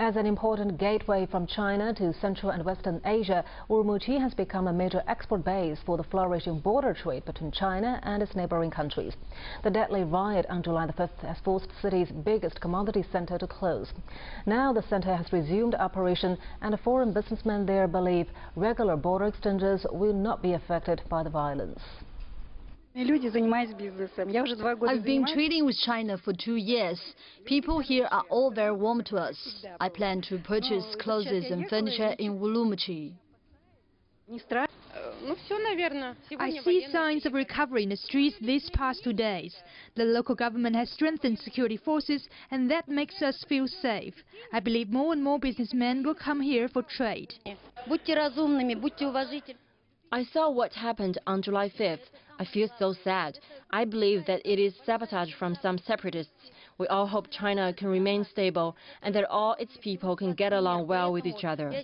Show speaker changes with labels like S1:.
S1: As an important gateway from China to Central and Western Asia, Urumqi has become a major export base for the flourishing border trade between China and its neighboring countries. The deadly riot on July the 5th has forced the city's biggest commodity center to close. Now the center has resumed operation and foreign businessmen there believe regular border exchanges will not be affected by the violence.
S2: I've been trading with China for two years. People here are all very warm to us. I plan to purchase clothes and furniture in Urumqi.
S3: I see signs of recovery in the streets these past two days. The local government has strengthened security forces and that makes us feel safe. I believe more and more businessmen will come here for trade.
S4: I saw what happened on July 5th. I feel so sad. I believe that it is sabotage from some separatists. We all hope China can remain stable and that all its people can get along well with each other.